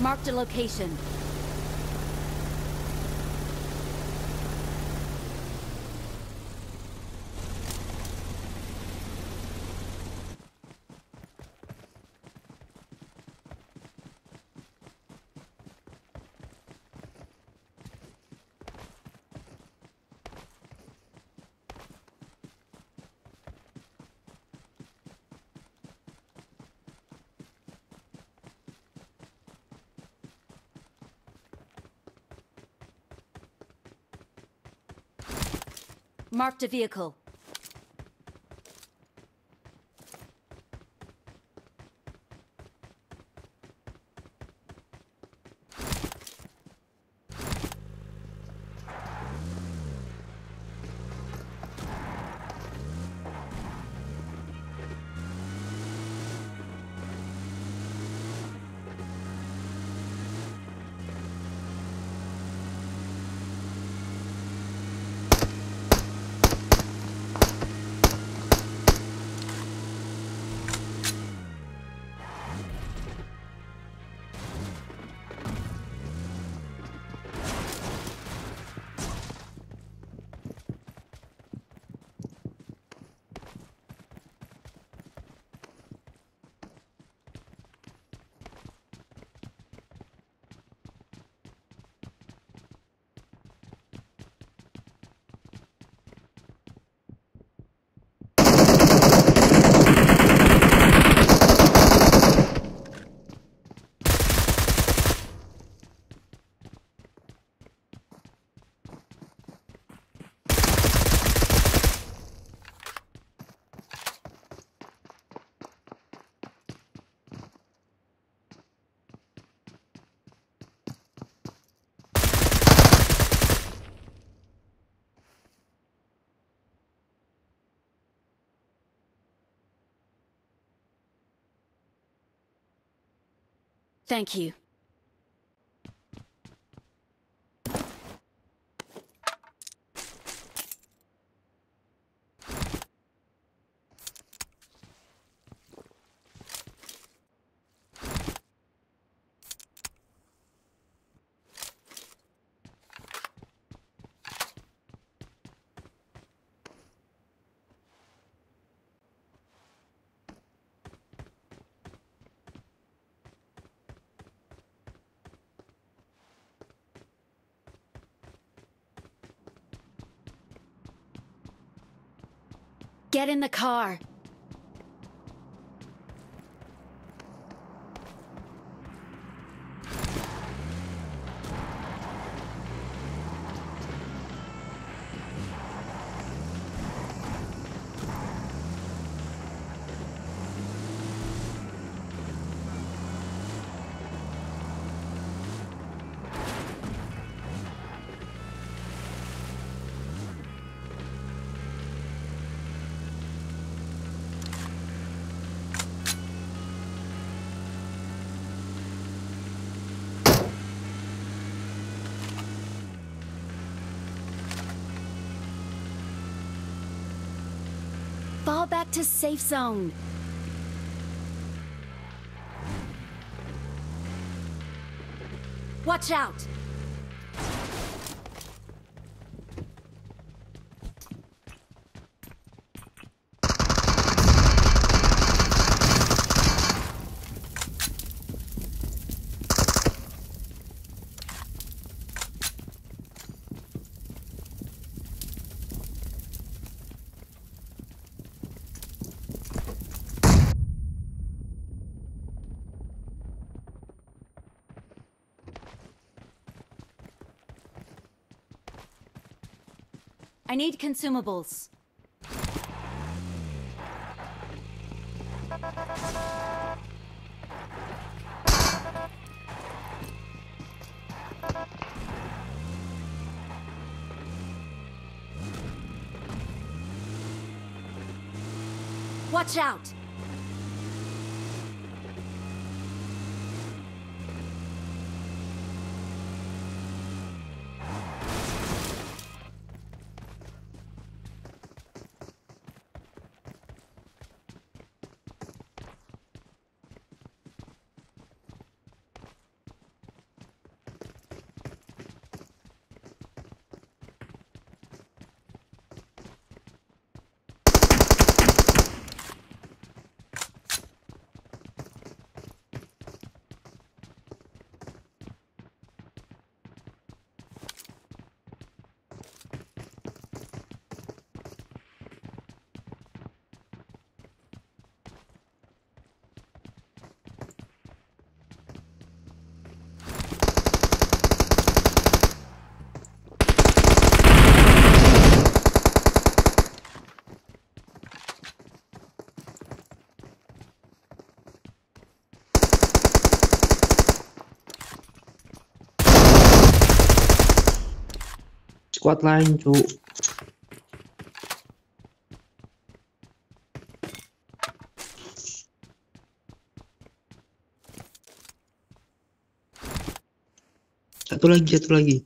Marked a location. Marked a vehicle. Get in the car. Fall back to safe zone. Watch out! I need consumables. Watch out! Squad lain, cuk. Satu lagi, satu lagi.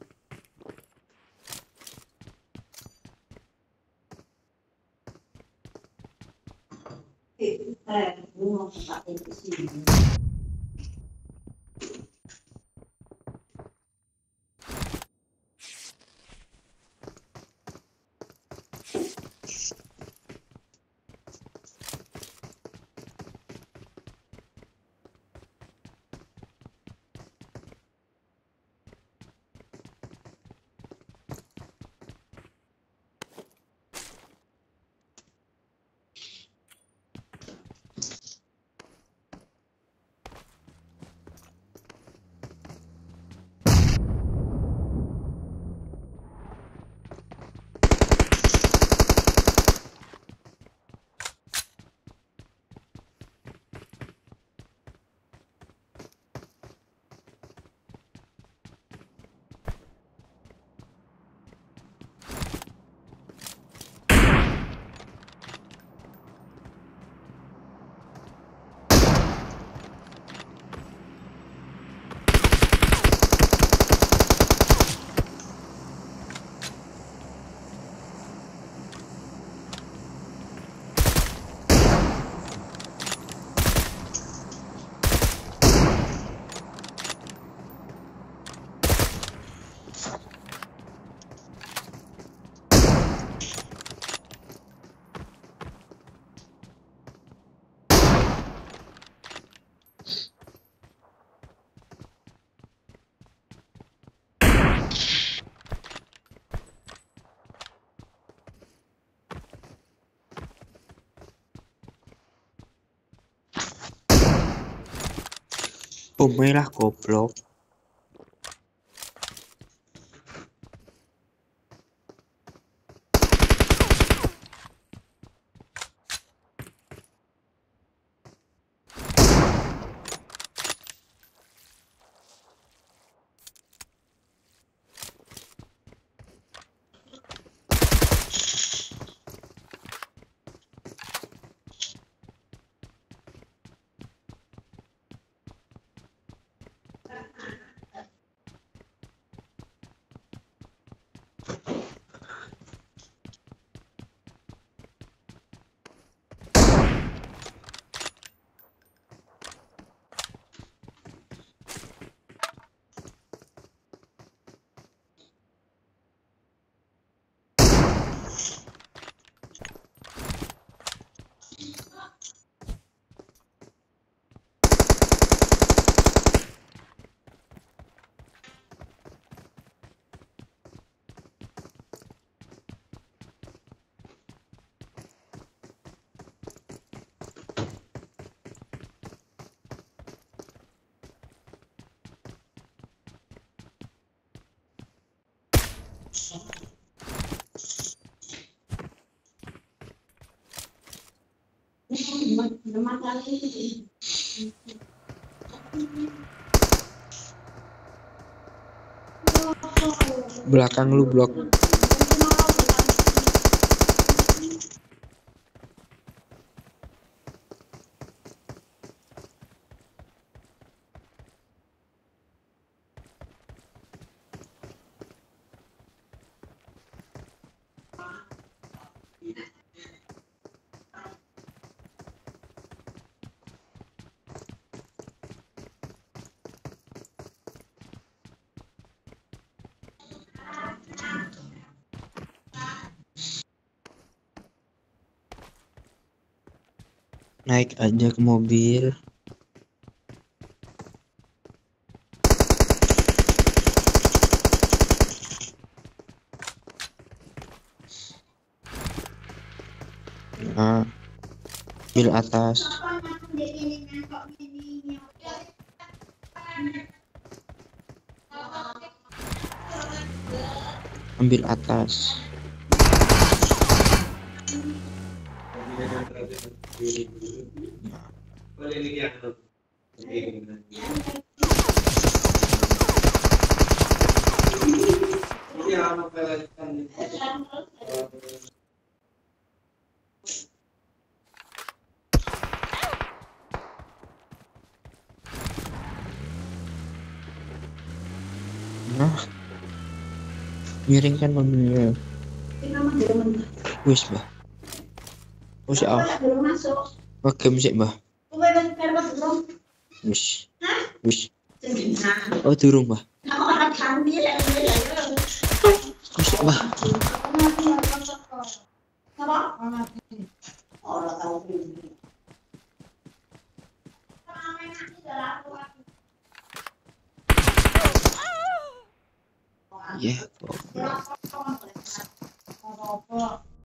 Oh Belakang lu blok. Naik aja ke mobil. Mobil atas. Ambil atas. Miringkan mobilnya. Wis, Mbah. Wis ah. Oke, musik, Mbah. Wis? Wis. Wis. Oh, durung, Mbah. Musik, Mbah. 耶。